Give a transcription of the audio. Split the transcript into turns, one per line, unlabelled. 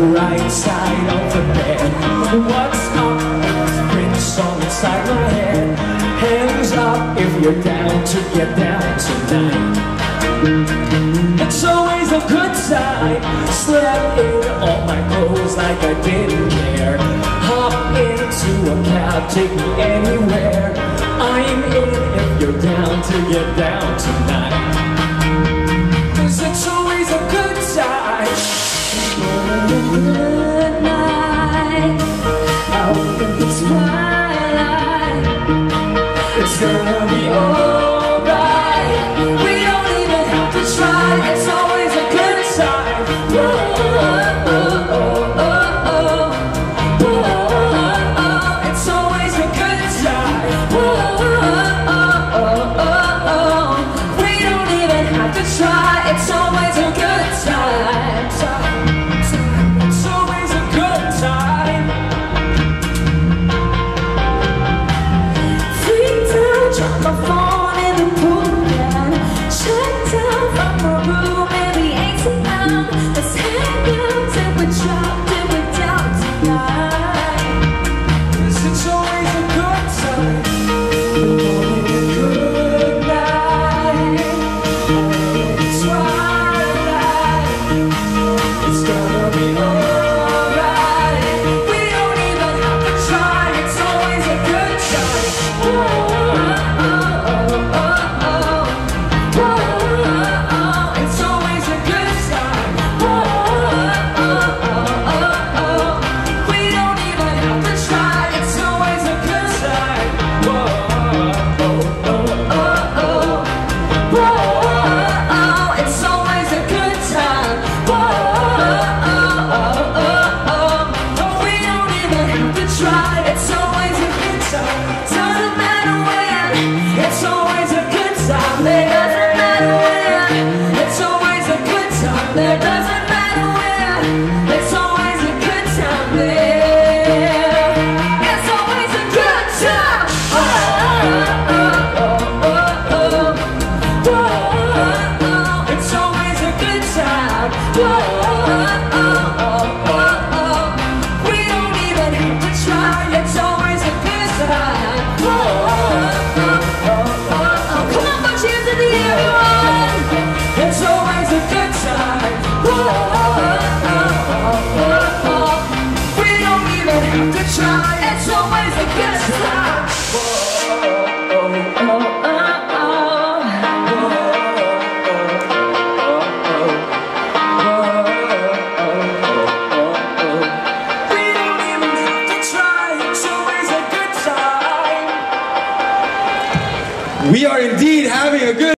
right side of the bed. What's up? Prince on the side of my head. Hands up if you're down to get down tonight. It's always a good sign. Slept in all my clothes like I didn't care. Hop into a cab, take me anywhere. I'm in if you're down to get down tonight. It's gonna to
prove There
doesn't
We are indeed having a good